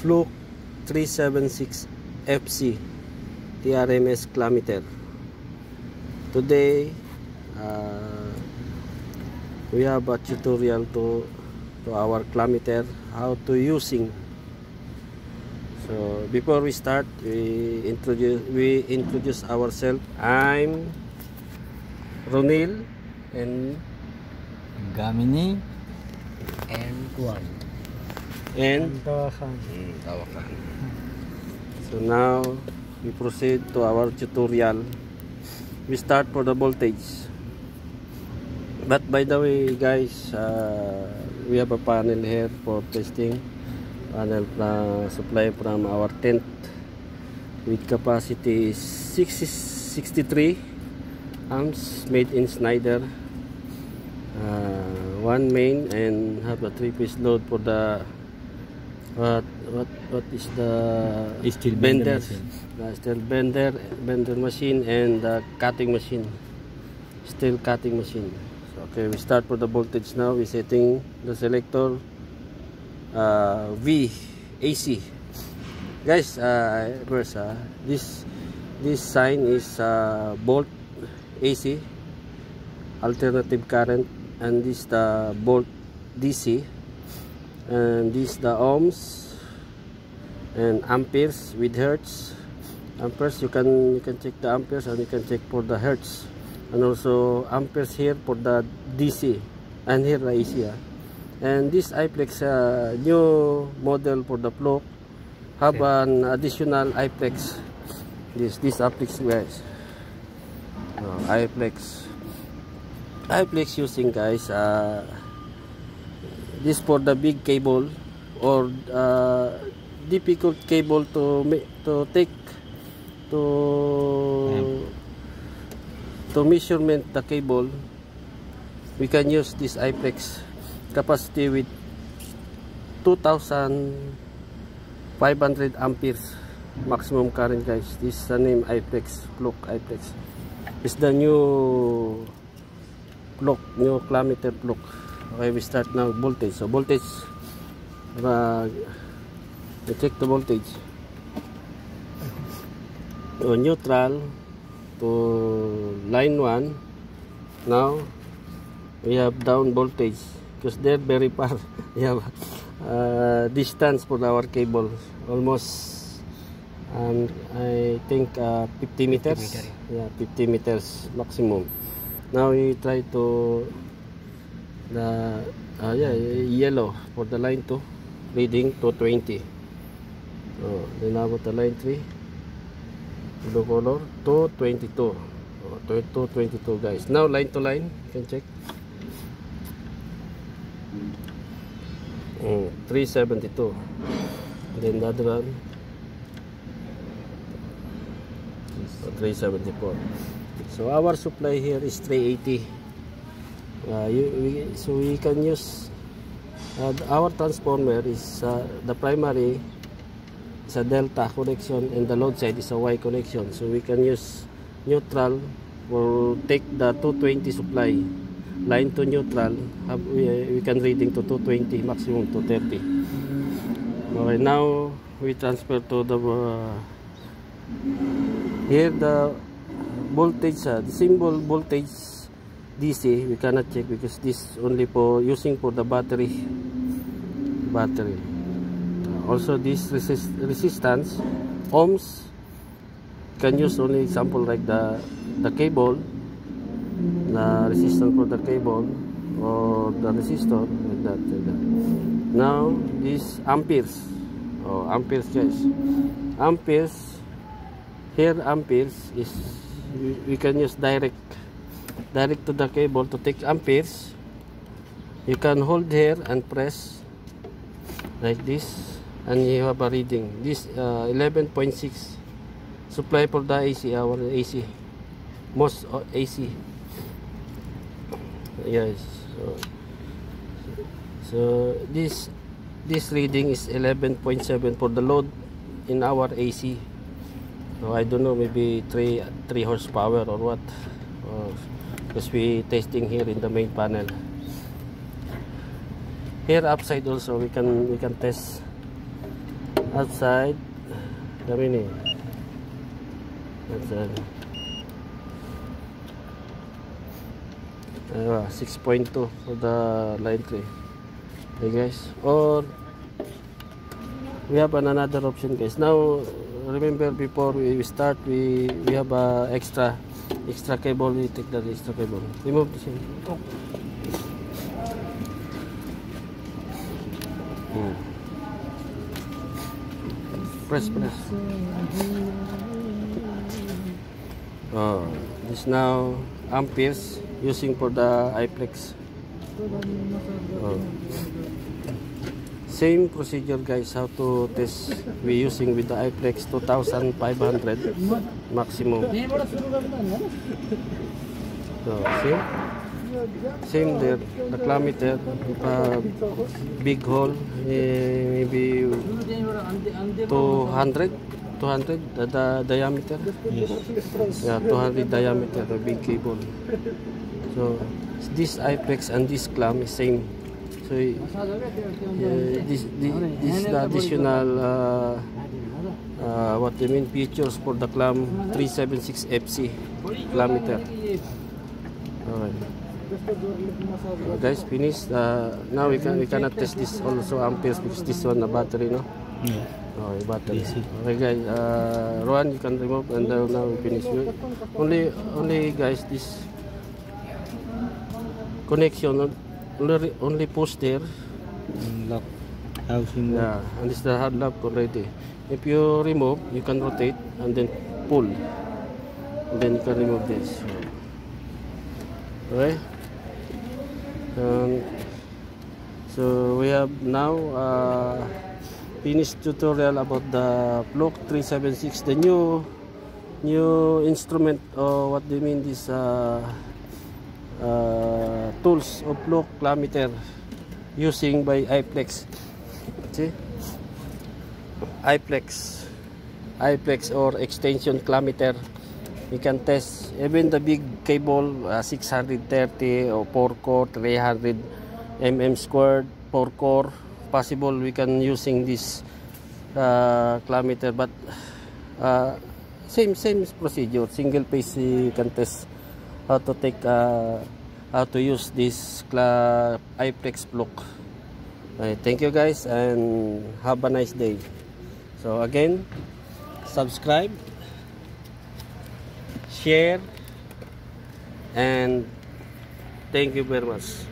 Fluke 376 FC TRMS clamp meter today uh, we have a tutorial to to our clamp meter how to using. So before we start we introduce we introduce ourselves. I'm Ronil and Gamini and Kuan. And Tawakan. Hmm, tawakan. So now we proceed to our tutorial. We start for the voltage. But by the way guys, uh, we have a panel here for testing. Panel from supply from our tent with capacity is 60, 63 amps made in Schneider. Uh, one main and have a three piece load for the what what what is the Steel bender? machine. the steel bender bender machine and the cutting machine. Steel cutting machine. So, okay we start for the voltage now. We setting the selector uh, V AC guys uh, first uh, this this sign is uh, volt AC alternative current and this the volt DC and this the ohms and amperes with hertz. Amperes you can you can check the amperes and you can check for the hertz. And also amperes here for the DC and here the AC ah. and this iFlex uh, new model for the Fluke have an additional iFlex. This this iFlex guys. Uh, iFlex. iFlex using guys uh, this for the big cable or uh, difficult cable to to take to to measurement the cable. We can use this iFlex capacity with 2500 amperes maximum current guys. This is the name iFlex Clock iFlex it's the new clock new clamp meter clock okay we start now voltage. So voltage uh, we check the voltage. To neutral to line 1 now we have down voltage because they're very far. We have uh, distance for our cable almost and I think uh, 50 meters. Meter, yeah. 50 meters maximum. Now we try to the uh, yeah yellow for the line 2 reading to 20 so now the line 3 blue color to 22 oh, to, to 22 guys. Now line to line you can check. Mm, 372 then the other one. Oh, 374 so our supply here is 380 uh, you, we, so we can use uh, our transformer is uh, the primary is a delta connection and the load side is a Y connection. So we can use neutral or take the 220 supply. Line to neutral have, we, we can reading to 220 maximum to 30 okay now we transfer to the uh, here the voltage uh, the symbol voltage DC eh, we cannot check because this only for using for the battery. Battery. Also this resist, resistance ohms can use only example like the the cable the resistance for the cable or the resistor like that, like that. now this amperes oh amperes guys. Amperes here amperes is we, we can use direct direct to the cable to take amperes. You can hold here and press like this and you have a reading. This uh, 11.6 supply for the AC our AC most uh, AC yes so, so this this reading is 11.7 for the load in our AC so I don't know maybe 3 3 horsepower or what. Uh, because we testing here in the main panel. Here upside also we can we can test. Outside kami ni outside. Aywa, 6.2 for the line 3 okay guys. Or we have an another option guys. Now remember before we start we we have a extra extra cable we take that extra cable remove this one. Hmm. press press oh this now amperes using for the iplex oh. Same procedure guys how to test we using with the iplex 2500 maximum. So see same there the kilometer uh, big hole eh, maybe 200 200 the, the diameter. Yes. yeah 200 diameter the big cable. So this iplex and this clamp is same so this, this, this is the additional uh, uh, what they mean features for the clam 376 fc kilometer alright guys finished uh, now we can we cannot test this also amperes because this one a battery no Yeah. Oh, battery. Okay guys, uh, Rohan, you can remove and uh, now we finish. Only, only guys, this connection, only, only push there. And Lock. Housing. Yeah, and this is the hard lock already. If you remove, you can rotate and then pull. And then you can remove this. Okay? Um, so we have now uh, finished tutorial about the Flock 376, the new new instrument or what they mean this uh, uh, tools of Flock kilometer using by iPlex. See? iPlex. iPlex or extension kilometer. We can test even the big cable uh, 630 or 4 core 300 mm squared 4 core possible we can using this uh, kilometer but uh, same same procedure single phase can test how to take uh, how to use this cla iPlex block Okay, thank you guys and have a nice day. So again, subscribe, share, and thank you very much.